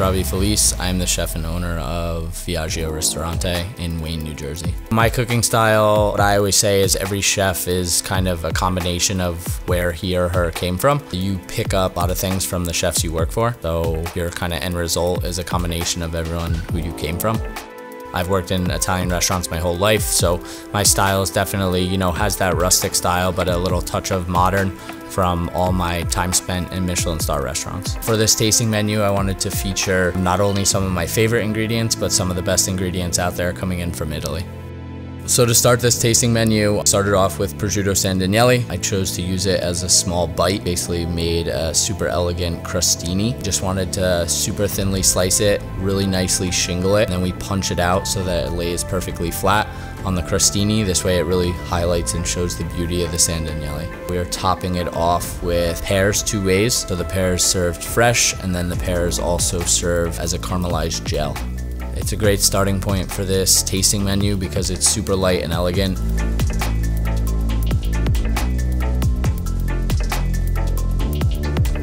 name's Felice. I'm the chef and owner of Viaggio Ristorante in Wayne, New Jersey. My cooking style, what I always say is every chef is kind of a combination of where he or her came from. You pick up a lot of things from the chefs you work for, so your kind of end result is a combination of everyone who you came from. I've worked in Italian restaurants my whole life, so my style is definitely, you know, has that rustic style, but a little touch of modern from all my time spent in Michelin star restaurants. For this tasting menu, I wanted to feature not only some of my favorite ingredients, but some of the best ingredients out there coming in from Italy. So to start this tasting menu, I started off with prosciutto San Daniele. I chose to use it as a small bite, basically made a super elegant crostini. Just wanted to super thinly slice it, really nicely shingle it, and then we punch it out so that it lays perfectly flat on the crostini. This way it really highlights and shows the beauty of the San Daniele. We are topping it off with pears two ways. So the pears served fresh and then the pears also serve as a caramelized gel. It's a great starting point for this tasting menu because it's super light and elegant.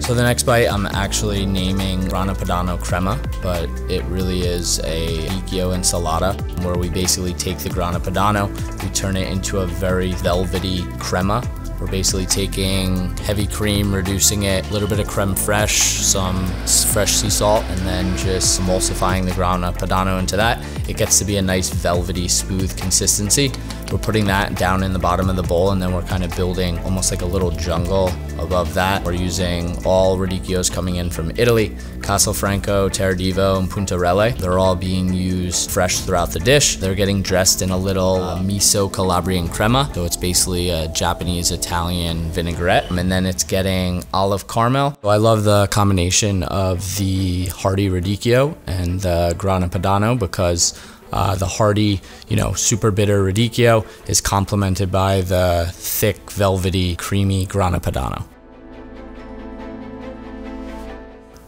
So the next bite I'm actually naming Grana Padano Crema, but it really is a radicchio ensalada where we basically take the Grana Padano, we turn it into a very velvety crema we're basically taking heavy cream, reducing it, a little bit of creme fraiche, some fresh sea salt, and then just emulsifying the Grana Padano into that. It gets to be a nice velvety, smooth consistency. We're putting that down in the bottom of the bowl and then we're kind of building almost like a little jungle above that. We're using all radicchios coming in from Italy, Castelfranco, Tardivo, and Puntarelle. They're all being used fresh throughout the dish. They're getting dressed in a little uh, miso Calabrian crema. So it's basically a Japanese Italian vinaigrette. And then it's getting olive caramel. So I love the combination of the hearty radicchio and the grana padano because uh, the hearty, you know, super bitter radicchio is complemented by the thick, velvety, creamy grana padano.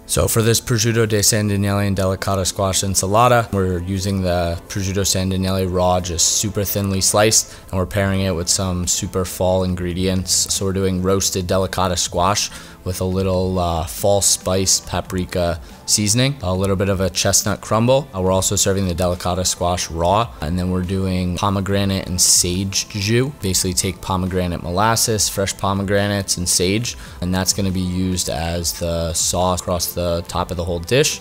So for this prosciutto di San Daniele and delicata squash ensalada, we're using the prosciutto San Daniele raw, just super thinly sliced, and we're pairing it with some super fall ingredients. So we're doing roasted delicata squash with a little uh, fall spice paprika seasoning, a little bit of a chestnut crumble. Uh, we're also serving the delicata squash raw, and then we're doing pomegranate and sage jus. Basically take pomegranate molasses, fresh pomegranates, and sage, and that's gonna be used as the sauce across the top of the whole dish.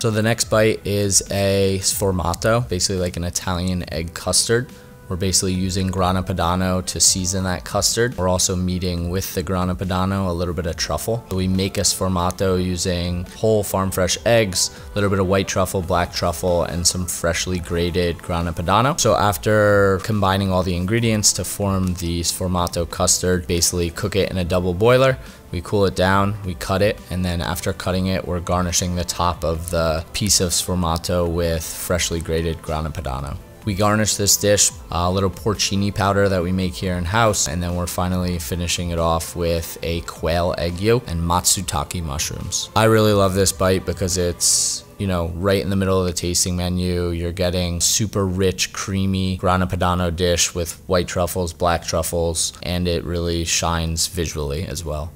So the next bite is a sformato, basically like an Italian egg custard. We're basically using Grana Padano to season that custard. We're also meeting with the Grana Padano a little bit of truffle. We make a sformato using whole farm fresh eggs, a little bit of white truffle, black truffle, and some freshly grated Grana Padano. So after combining all the ingredients to form the sformato custard, basically cook it in a double boiler, we cool it down, we cut it, and then after cutting it, we're garnishing the top of the piece of sformato with freshly grated Grana Padano. We garnish this dish uh, a little porcini powder that we make here in house, and then we're finally finishing it off with a quail egg yolk and matsutake mushrooms. I really love this bite because it's you know, right in the middle of the tasting menu. You're getting super rich, creamy grana padano dish with white truffles, black truffles, and it really shines visually as well.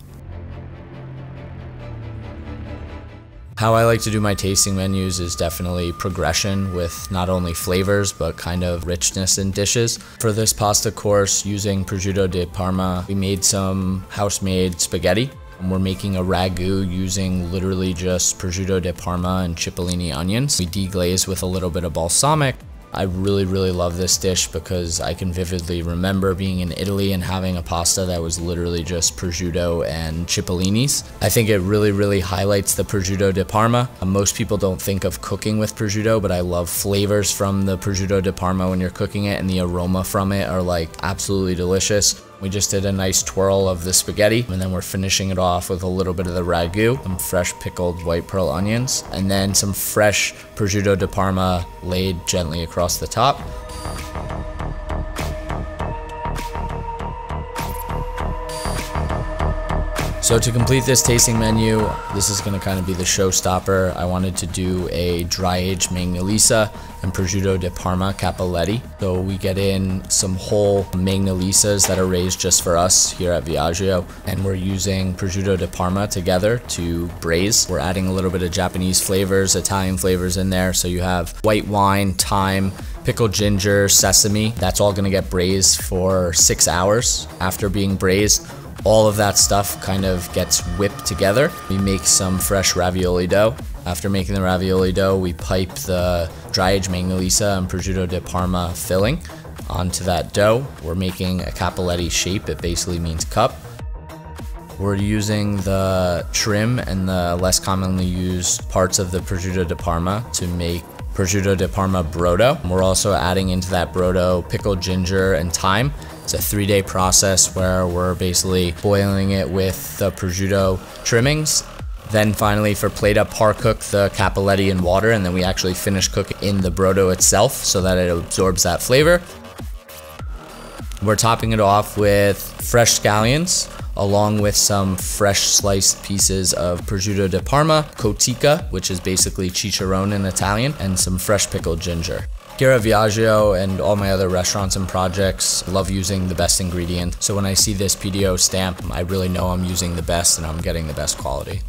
How I like to do my tasting menus is definitely progression with not only flavors but kind of richness in dishes. For this pasta course using prosciutto di Parma, we made some house-made spaghetti. We're making a ragu using literally just prosciutto di Parma and cipollini onions. We deglaze with a little bit of balsamic I really, really love this dish because I can vividly remember being in Italy and having a pasta that was literally just prosciutto and cipollinis. I think it really, really highlights the prosciutto di Parma. Uh, most people don't think of cooking with prosciutto, but I love flavors from the prosciutto di Parma when you're cooking it and the aroma from it are like absolutely delicious. We just did a nice twirl of the spaghetti and then we're finishing it off with a little bit of the ragu, some fresh pickled white pearl onions, and then some fresh prosciutto di Parma laid gently across the top. So to complete this tasting menu, this is going to kind of be the showstopper. I wanted to do a dry aged Mangalitsa and prosciutto di Parma Cappelletti. So we get in some whole Mangalitsas that are raised just for us here at Viaggio, and we're using prosciutto di Parma together to braise. We're adding a little bit of Japanese flavors, Italian flavors in there. So you have white wine, thyme, pickled ginger, sesame. That's all gonna get braised for six hours. After being braised, all of that stuff kind of gets whipped together. We make some fresh ravioli dough. After making the ravioli dough, we pipe the dry aged Mangalitsa and prosciutto di Parma filling onto that dough. We're making a cappelletti shape. It basically means cup. We're using the trim and the less commonly used parts of the prosciutto di Parma to make prosciutto di Parma brodo. We're also adding into that brodo pickled ginger and thyme it's a three day process where we're basically boiling it with the prosciutto trimmings. Then finally for plate up, par cook the cappelletti in water and then we actually finish cooking in the brodo itself so that it absorbs that flavor. We're topping it off with fresh scallions along with some fresh sliced pieces of prosciutto di Parma, cotica, which is basically chicharron in Italian, and some fresh pickled ginger. At Viaggio and all my other restaurants and projects, love using the best ingredient. So when I see this PDO stamp, I really know I'm using the best and I'm getting the best quality.